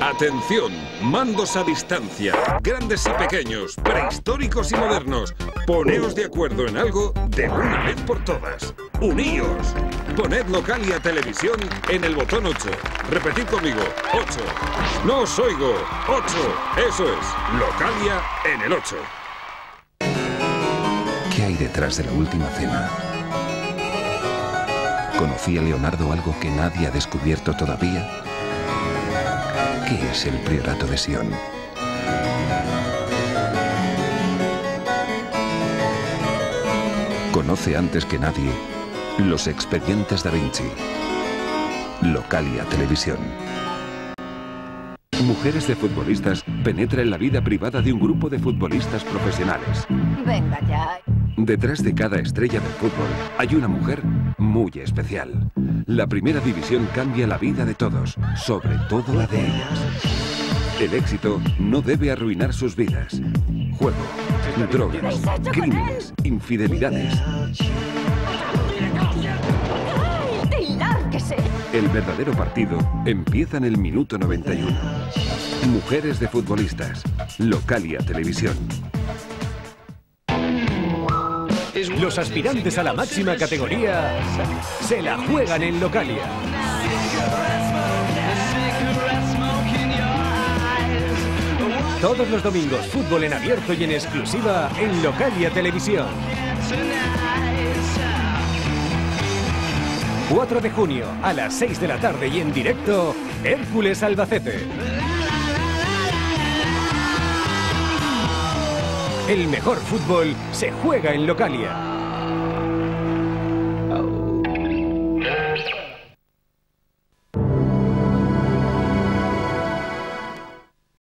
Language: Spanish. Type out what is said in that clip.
Atención, mandos a distancia, grandes y pequeños, prehistóricos y modernos. Poneos de acuerdo en algo de una vez por todas. Uníos. Poned Localia Televisión en el botón 8. Repetid conmigo, 8. No os oigo, 8. Eso es, Localia en el 8. ¿Qué hay detrás de la última cena? ¿Conocía Leonardo algo que nadie ha descubierto todavía? ¿Qué es el priorato de Sion? Conoce antes que nadie los expedientes da Vinci. Localia Televisión. Mujeres de futbolistas penetra en la vida privada de un grupo de futbolistas profesionales. Venga ya. Detrás de cada estrella del fútbol hay una mujer muy especial. La primera división cambia la vida de todos, sobre todo la de ellas. El éxito no debe arruinar sus vidas. Juego, drogas, crímenes, infidelidades. El verdadero partido empieza en el minuto 91. Mujeres de futbolistas. Localia Televisión. Los aspirantes a la máxima categoría se la juegan en Localia. Todos los domingos, fútbol en abierto y en exclusiva en Localia Televisión. 4 de junio a las 6 de la tarde y en directo, Hércules Albacete. El mejor fútbol se juega en Localia.